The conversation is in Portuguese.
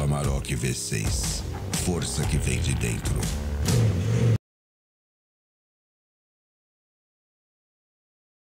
Amarok V6. Força que vem de dentro.